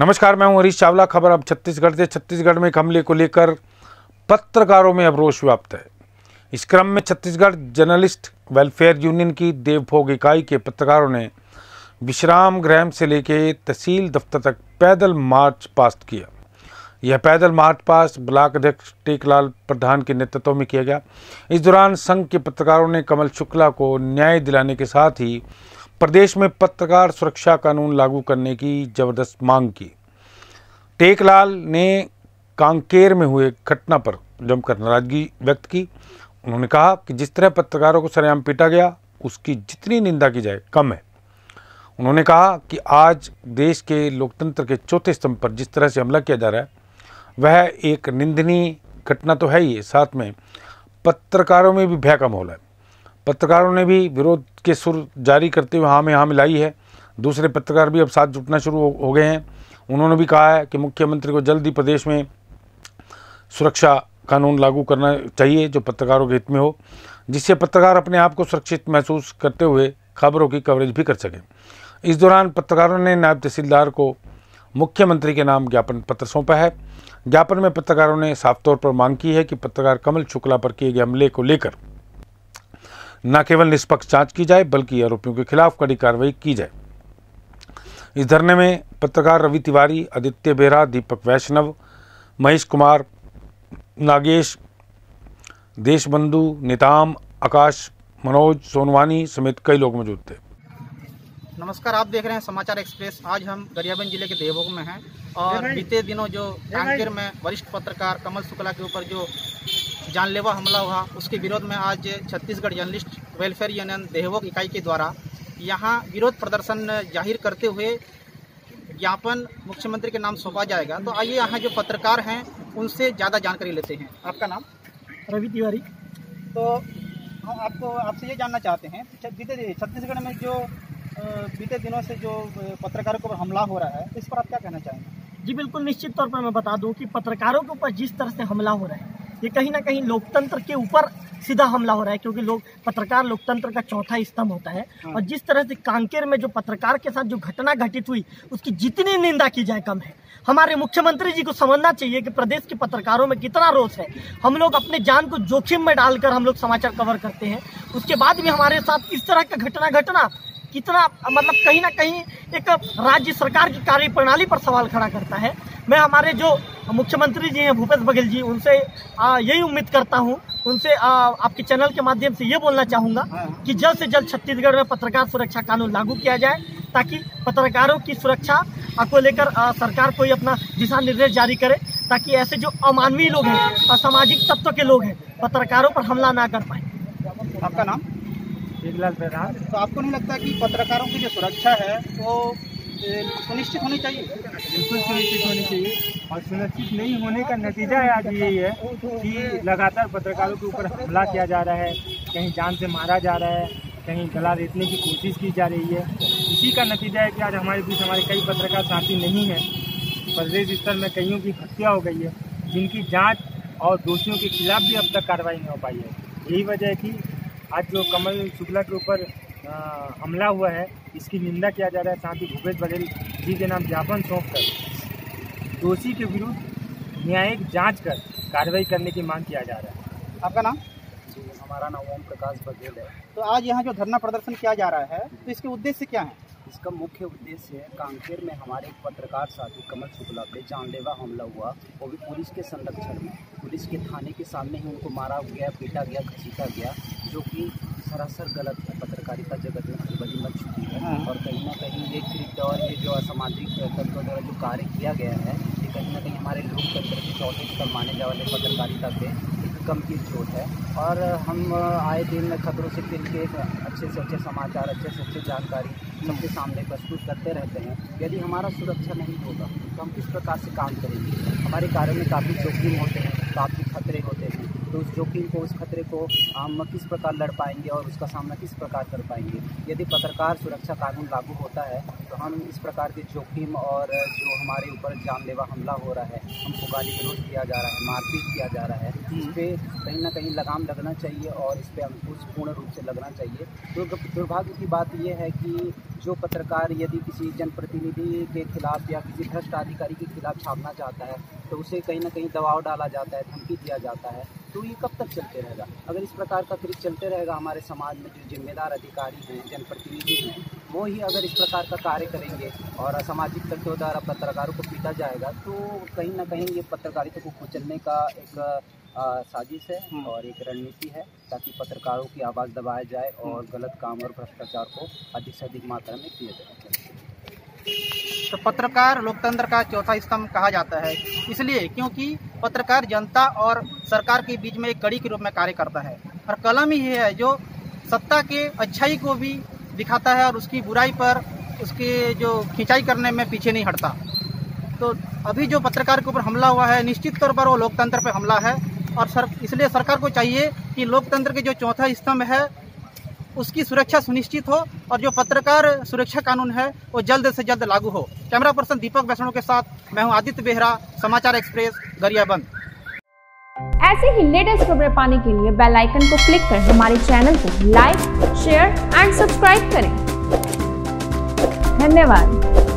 नमस्कार, मैं हूँ हरीश चावला। खबर अब छत्तीसगढ़ से। छत्तीसगढ़ में एक हमले को लेकर पत्रकारों में अब रोष व्याप्त है। इस क्रम में छत्तीसगढ़ जर्नलिस्ट, वेलफेयर यूनियन की देवभोग इकाई के पत्रकारों ने विश्राम गृह से लेकर तहसील दफ्तर तक पैदल मार्च पास्ट किया। यह पैदल मार्च पास्ट ब्लॉक अध्यक्ष टेकलाल प्रधान के नेतृत्व में किया गया। इस दौरान संघ के पत्रकारों ने कमल शुक्ला को न्याय दिलाने के साथ ही प्रदेश में पत्रकार सुरक्षा कानून लागू करने की ज़बरदस्त मांग की। टेकलाल ने कांकेर में हुए घटना पर जमकर नाराज़गी व्यक्त की। उन्होंने कहा कि जिस तरह पत्रकारों को सरेआम पीटा गया, उसकी जितनी निंदा की जाए, कम है। उन्होंने कहा कि आज देश के लोकतंत्र के चौथे स्तंभ पर जिस तरह से हमला किया जा रहा है, वह एक निंदनीय घटना तो है ही। साथ में पत्रकारों में भी भय का माहौल है। पत्रकारों ने भी विरोध के सुर जारी करते हुए हाँ में हाँ मिलाई है। दूसरे पत्रकार भी अब साथ जुटना शुरू हो गए हैं। उन्होंने भी कहा है कि मुख्यमंत्री को जल्द ही प्रदेश में सुरक्षा कानून लागू करना चाहिए, जो पत्रकारों के हित में हो, जिससे पत्रकार अपने आप को सुरक्षित महसूस करते हुए खबरों की कवरेज भी कर सकें। इस दौरान पत्रकारों ने नायब तहसीलदार को मुख्यमंत्री के नाम ज्ञापन पत्र सौंपा है। ज्ञापन में पत्रकारों ने साफ़ तौर पर मांग की है कि पत्रकार कमल शुक्ला पर किए गए हमले को लेकर न केवल निष्पक्ष जाँच की जाए, बल्कि आरोपियों के खिलाफ कड़ी कार्रवाई की जाए। इस धरने में पत्रकार रवि तिवारी, आदित्य बेहरा, दीपक वैष्णव, महेश कुमार, नागेश, देशबंधु, निताम, आकाश, मनोज, सोनवानी समेत कई लोग मौजूद थे। नमस्कार आप देख रहे हैं समाचार एक्सप्रेस। आज हम गरियाबंद ज़िले के देवभोग में हैं और बीते दिनों जो कांकेर में वरिष्ठ पत्रकार कमल शुक्ला के ऊपर जो जानलेवा हमला हुआ उसके विरोध में आज Chhattisgarh journalist welfare union Deobhog इकाई के द्वारा यहाँ विरोध प्रदर्शन ज़ाहिर करते हुए ज्ञापन मुख्यमंत्री के नाम सौंपा जाएगा। तो आइए यहाँ जो पत्रकार हैं उनसे ज़्यादा जानकारी लेते हैं। आपका नाम? रवि तिवारी। तो हम आपको आपसे ये जानना चाहते हैं छत्तीसगढ़ में जो बीते दिनों से जो पत्रकारों के ऊपर हमला हो रहा है इस पर आप क्या कहना चाहेंगे? जी बिल्कुल निश्चित तौर पर मैं बता दूँ कि पत्रकारों के ऊपर जिस तरह से हमला हो रहा है ये कहीं ना कहीं लोकतंत्र के ऊपर सीधा हमला हो रहा है क्योंकि लोग पत्रकार लोकतंत्र का चौथा स्तंभ होता है। हाँ। और जिस तरह से कांकेर में जो पत्रकार के साथ जो घटना घटित हुई उसकी जितनी निंदा की जाए कम है। हमारे मुख्यमंत्री जी को समझना चाहिए कि प्रदेश के पत्रकारों में कितना रोष है। हम लोग अपने जान को जोखिम में डालकर हम लोग समाचार कवर करते हैं। उसके बाद भी हमारे साथ इस तरह का घटना घटना कितना मतलब कहीं ना कहीं एक राज्य सरकार की कार्य प्रणाली पर सवाल खड़ा करता है। मैं हमारे जो मुख्यमंत्री जी हैं भूपेश बघेल जी उनसे यही उम्मीद करता हूँ। उनसे आ, आपके चैनल के माध्यम से ये बोलना चाहूँगा कि जल्द से जल्द छत्तीसगढ़ में पत्रकार सुरक्षा कानून लागू किया जाए ताकि पत्रकारों की सुरक्षा को लेकर सरकार कोई अपना दिशा निर्देश जारी करे ताकि ऐसे जो अमानवीय लोग हैं असामाजिक तत्व के लोग हैं पत्रकारों पर हमला ना कर पाए। आपका नाम? प्रधान तो आपको नहीं लगता कि पत्रकारों की जो सुरक्षा है वो सुनिश्चित होनी चाहिए? बिल्कुल सुनिश्चित होनी चाहिए। और सुनिश्चित नहीं होने का नतीजा है आज यही है कि लगातार पत्रकारों के ऊपर हमला किया जा रहा है कहीं जान से मारा जा रहा है कहीं गला रेतने की कोशिश की जा रही है। इसी का नतीजा है कि आज हमारे बीच हमारे कई पत्रकार साथी नहीं हैं। प्रदेश स्तर में कईयों की हत्या हो गई है जिनकी जाँच और दोषियों के खिलाफ भी अब तक कार्रवाई नहीं हो पाई है। यही वजह है कि आज जो कमल शुक्ला के ऊपर हमला हुआ है इसकी निंदा किया जा रहा है साथ ही भूपेश बघेल जी के नाम ज्ञापन सौंप कर दोषी के विरुद्ध न्यायिक जाँच कर कार्रवाई करने की मांग किया जा रहा है। आपका नाम? जी हमारा नाम ओम प्रकाश बघेल है। तो आज यहाँ जो धरना प्रदर्शन किया जा रहा है तो इसके उद्देश्य क्या है? इसका मुख्य उद्देश्य है कांकेर में हमारे एक पत्रकार साथी कमल शुक्ला पे जानलेवा हमला हुआ वो भी पुलिस के संरक्षण में। पुलिस के थाने के सामने ही उनको मारा गया पीटा गया घसीटा गया जो कि सरासर गलत है। पत्रकारिता जगत में खलबली मच चुकी है। हाँ। और कहीं ना कहीं ये कृत्य और ये जो असामाजिक तत्व द्वारा जो कार्य किया गया है ये कहीं ना कहीं हमारे लोकतंत्र के चौथे स्तर माने जाने वाले पत्रकारिता पे गंभीर चोट है। और हम आए दिन खतरों से खेल के अच्छे से अच्छे समाचार अच्छे से अच्छे जानकारी सबके सामने प्रस्तुत करते रहते हैं। यदि हमारा सुरक्षा नहीं होगा तो हम किस प्रकार से काम करेंगे? हमारे कार्य में काफ़ी जोखिम होते हैं। काफ़ी खतरे होते हैं तो उस जोखिम को उस खतरे को हम किस प्रकार लड़ पाएँगे और उसका सामना किस प्रकार कर पाएँगे? यदि पत्रकार सुरक्षा कानून लागू होता है तो हम इस प्रकार के जोखिम और जो हमारे ऊपर जानलेवा हमला हो रहा है हमको गाली गलोच किया जा रहा है मारपीट किया जा रहा है इस पर कहीं ना कहीं लगाम लगना चाहिए और इस पर अंकुश पूर्ण रूप से लगना चाहिए। दुर्भाग्य की बात यह है कि जो पत्रकार यदि किसी जनप्रतिनिधि के खिलाफ या किसी भ्रष्ट अधिकारी के खिलाफ छापना चाहता है तो उसे कहीं ना कहीं दबाव डाला जाता है धमकी दिया जाता है। तो ये कब तक चलते रहेगा? अगर इस प्रकार का फिर चलते रहेगा हमारे समाज में जो जिम्मेदार अधिकारी हैं जनप्रतिनिधि हैं वो ही अगर इस प्रकार का कार्य करेंगे और असामाजिक तत्वों द्वारा पत्रकारों को पीटा जाएगा तो कहीं ना कहीं ये पत्रकारिता को कुचलने का एक साजिश है और एक रणनीति है ताकि पत्रकारों की आवाज़ दबाया जाए और गलत काम और भ्रष्टाचार को अधिक से अधिक मात्रा में किया जाए। तो पत्रकार लोकतंत्र का चौथा स्तंभ कहा जाता है। इसलिए क्योंकि पत्रकार जनता और सरकार के बीच में एक कड़ी के रूप में कार्य करता है। और कलम ही है जो सत्ता के अच्छाई को भी दिखाता है और उसकी बुराई पर उसके जो खिंचाई करने में पीछे नहीं हटता। तो अभी जो पत्रकार के ऊपर हमला हुआ है, निश्चित तौर पर वो लोकतंत्र पर हमला है। और सर, इसलिए सरकार को चाहिए कि लोकतंत्र के जो चौथा स्तंभ है उसकी सुरक्षा सुनिश्चित हो और जो पत्रकार सुरक्षा कानून है, वो जल्द से जल्द लागू हो। कैमरा पर्सन दीपक वैष्णव के साथ, मैं हूँ आदित्य बेहरा, समाचार एक्सप्रेस गरियाबंद ऐसे ही लेटेस्ट खबरें पाने के लिए बेल आइकन को क्लिक कर हमारे चैनल को लाइक, शेयर एंड सब्सक्राइब करें। धन्यवाद।